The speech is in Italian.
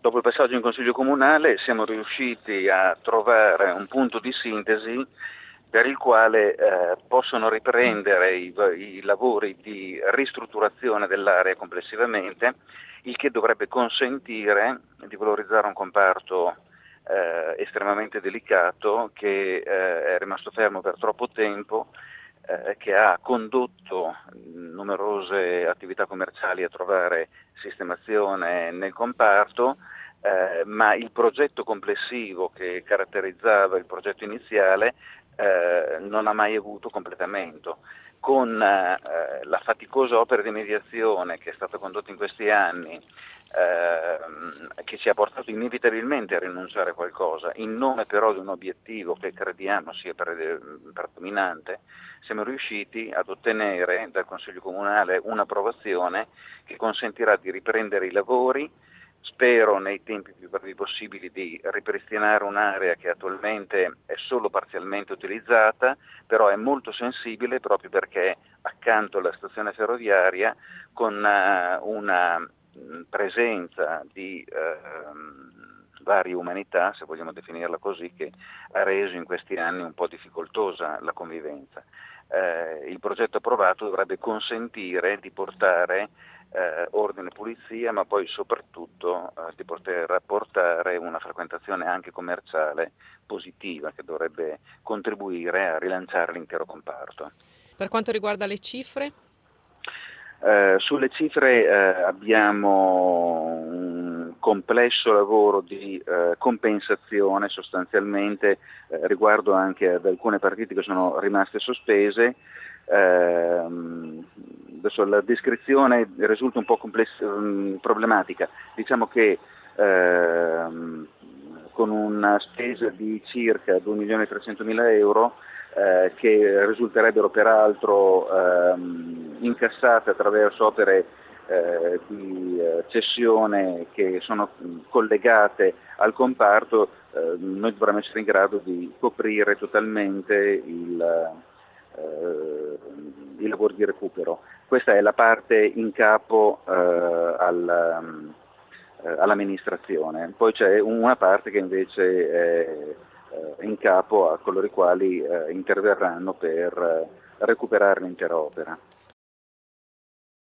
Dopo il passaggio in Consiglio Comunale siamo riusciti a trovare un punto di sintesi per il quale eh, possono riprendere i, i, lavori di ristrutturazione dell'area complessivamente, il che dovrebbe consentire di valorizzare un comparto eh, estremamente delicato che eh, è rimasto fermo per troppo tempo, eh, che ha condotto numerose attività commerciali a trovare sistemazione nel comparto, eh, ma il progetto complessivo che caratterizzava il progetto iniziale eh, non ha mai avuto completamento. Con eh, la faticosa opera di mediazione che è stata condotta in questi anni, eh, che ci ha portato inevitabilmente a rinunciare a qualcosa, in nome però di un obiettivo che crediamo sia predominante, siamo riusciti ad ottenere dal Consiglio Comunale un'approvazione che consentirà di riprendere i lavori, Spero nei tempi più brevi possibili di ripristinare un'area che attualmente è solo parzialmente utilizzata, però è molto sensibile proprio perché accanto alla stazione ferroviaria con uh, una mm, presenza di uh, varie umanità, se vogliamo definirla così, che ha reso in questi anni un po' difficoltosa la convivenza. Uh, il progetto approvato dovrebbe consentire di portare eh, ordine e pulizia, ma poi soprattutto eh, di poter rapportare una frequentazione anche commerciale positiva che dovrebbe contribuire a rilanciare l'intero comparto. Per quanto riguarda le cifre? Eh, sulle cifre eh, abbiamo un complesso lavoro di eh, compensazione sostanzialmente eh, riguardo anche ad alcune partite che sono rimaste sospese. Ehm, adesso la descrizione risulta un po' complessa, mm, problematica. Diciamo che ehm, con una spesa di circa 2.300.000 euro eh, che risulterebbero peraltro ehm, incassate attraverso opere eh, di eh, cessione che sono collegate al comparto, eh, noi dovremmo essere in grado di coprire totalmente il, i lavori di recupero. Questa è la parte in capo eh, al, um, all'amministrazione, poi c'è una parte che invece è eh, in capo a coloro i quali eh, interverranno per recuperare l'intera opera.